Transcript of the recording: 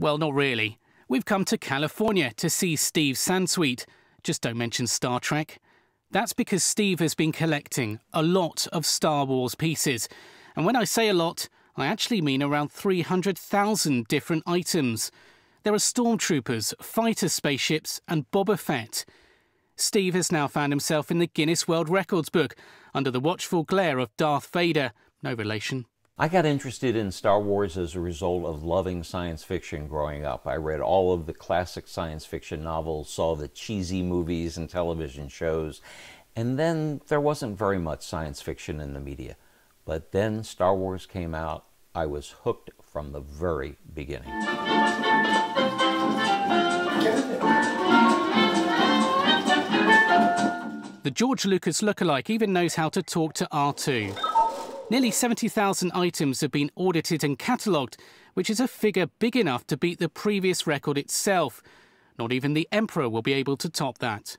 Well, not really. We've come to California to see Steve Sansweet. Just don't mention Star Trek. That's because Steve has been collecting a lot of Star Wars pieces. And when I say a lot, I actually mean around 300,000 different items. There are stormtroopers, fighter spaceships, and Boba Fett. Steve has now found himself in the Guinness World Records book under the watchful glare of Darth Vader. No relation. I got interested in Star Wars as a result of loving science fiction growing up. I read all of the classic science fiction novels, saw the cheesy movies and television shows, and then there wasn't very much science fiction in the media. But then Star Wars came out. I was hooked from the very beginning. The George Lucas lookalike even knows how to talk to R2. Nearly 70,000 items have been audited and catalogued, which is a figure big enough to beat the previous record itself. Not even the Emperor will be able to top that.